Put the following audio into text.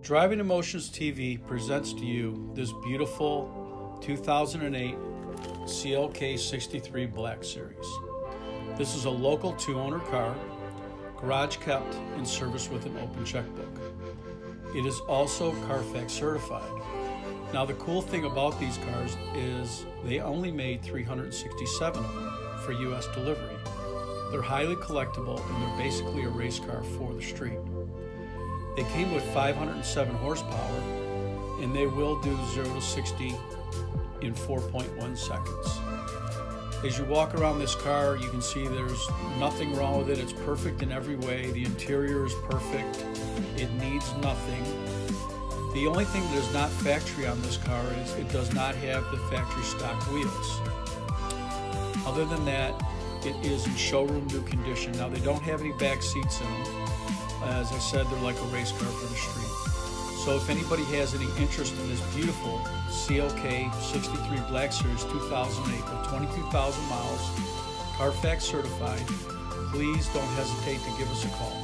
Driving Emotions TV presents to you this beautiful 2008 CLK 63 Black Series. This is a local two owner car, garage kept, and serviced with an open checkbook. It is also Carfax certified. Now, the cool thing about these cars is they only made 367 of them for US delivery. They're highly collectible and they're basically a race car for the street. They came with 507 horsepower and they will do 0 to 60 in 4.1 seconds. As you walk around this car, you can see there's nothing wrong with it. It's perfect in every way. The interior is perfect. It needs nothing. The only thing that is not factory on this car is it does not have the factory stock wheels. Other than that, it is in showroom new condition. Now they don't have any back seats in them. As I said, they're like a race car for the street. So if anybody has any interest in this beautiful CLK 63 Black Series 2008 with 22,000 miles, Carfax certified, please don't hesitate to give us a call.